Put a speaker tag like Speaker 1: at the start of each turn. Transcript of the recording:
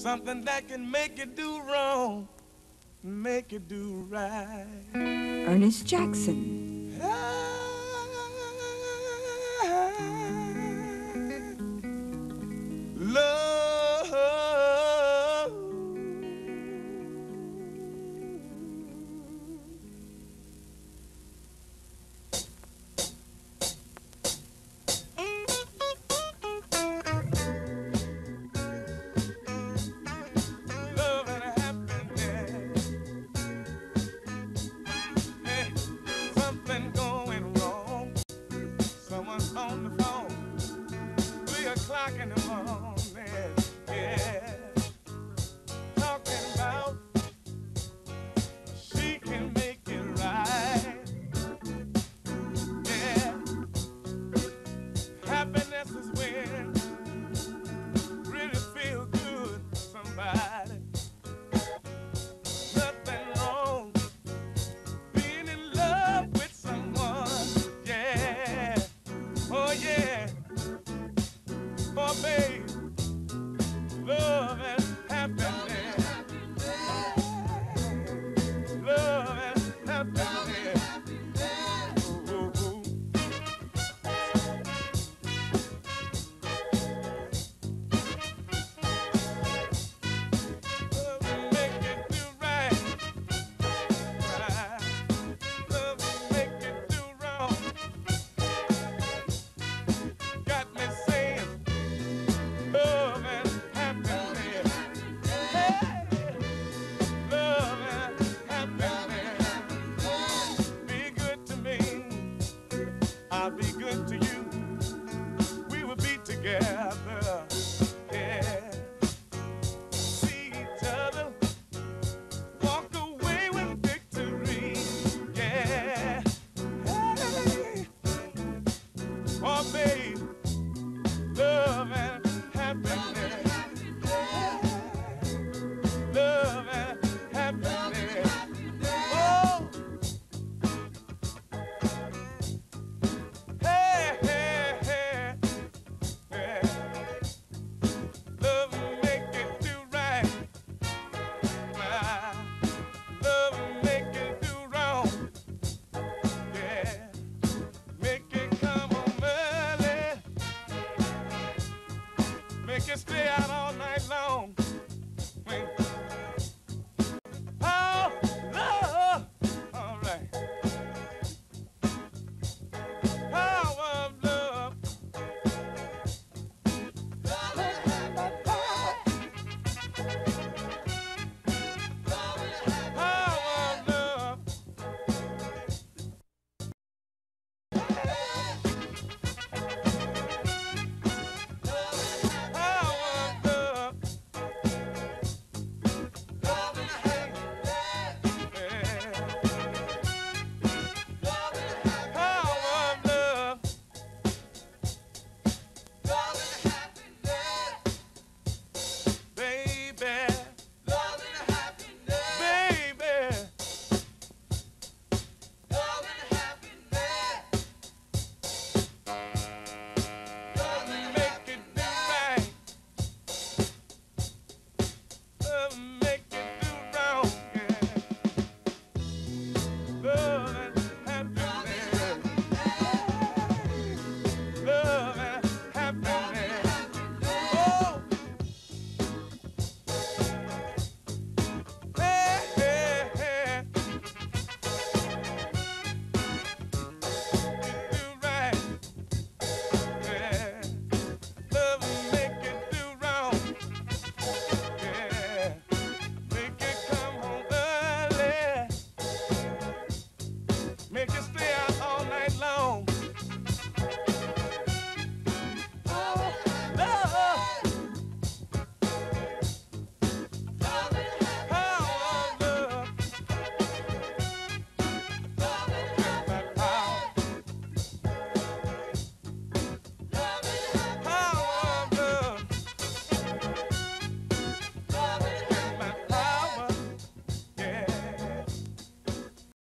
Speaker 1: Something that can make you do wrong, make you do right.
Speaker 2: Earnest Jackson.
Speaker 1: Ah. are. girl. can stay out all night long.